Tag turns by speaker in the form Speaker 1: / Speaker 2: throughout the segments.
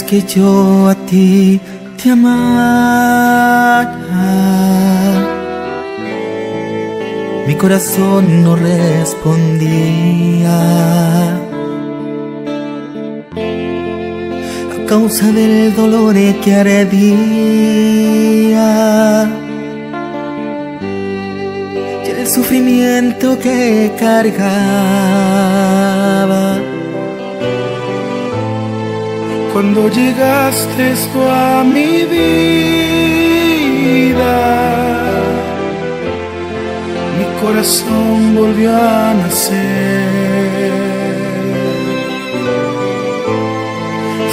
Speaker 1: que yo a ti te amara. Mi corazón no respondía a causa del dolor que ardía y el sufrimiento que cargaba.
Speaker 2: Cuando llegaste tú a mi vida, mi corazón volvió a nacer.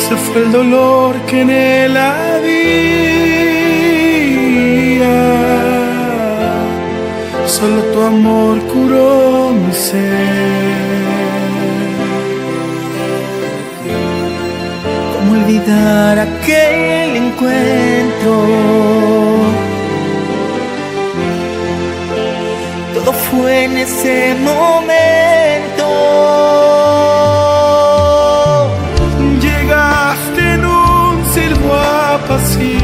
Speaker 2: Se fue el dolor que en él había. Solo tu amor curó
Speaker 1: olvidar aquel encuentro? Todo fue en ese momento.
Speaker 2: Llegaste en un silbo apacible,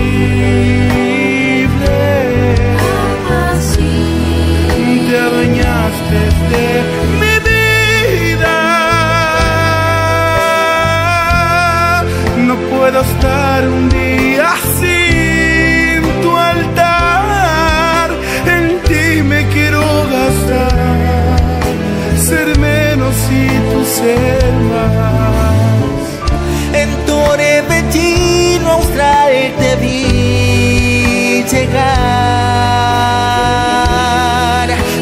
Speaker 2: ser más.
Speaker 1: En Torbellino, Austral, te vi llegar.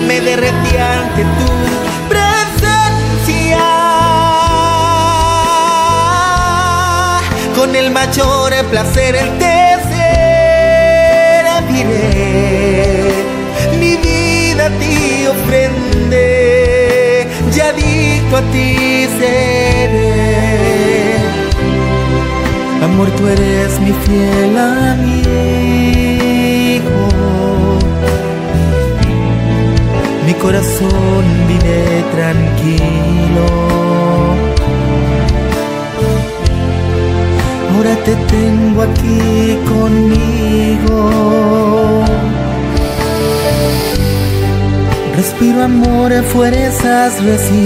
Speaker 1: Me derretí ante tu presencia. Con el mayor placer el te serviré. Mi vida a ti ofrende, ya adicto a ti seré. Amor, tú eres mi fiel amigo. Mi corazón vive tranquilo. Ahora te tengo aquí conmigo. Respiro amor, fuerzas recibo.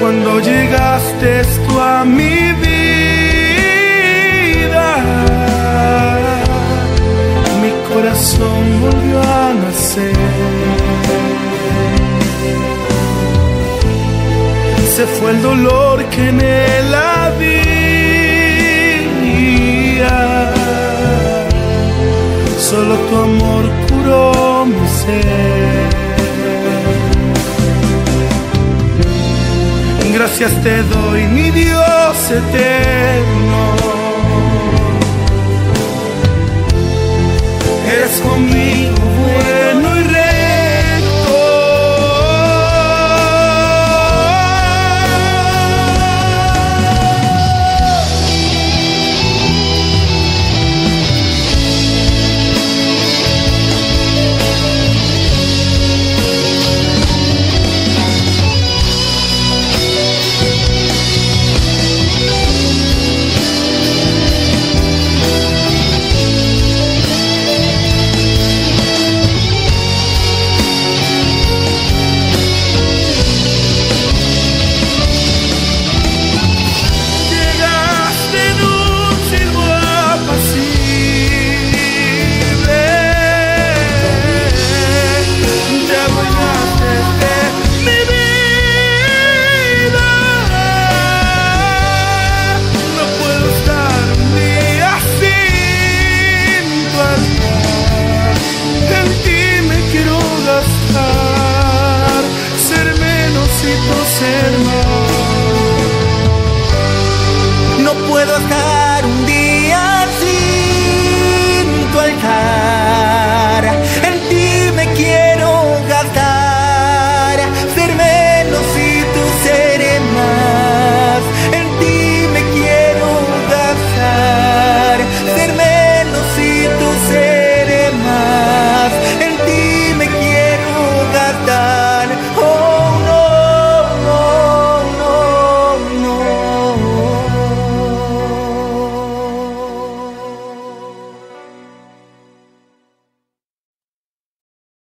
Speaker 2: Cuando llegaste tú a mi vida, mi corazón volvió a nacer. Se fue el dolor que en él había. Gracias te doy, mi Dios eterno. Eres conmigo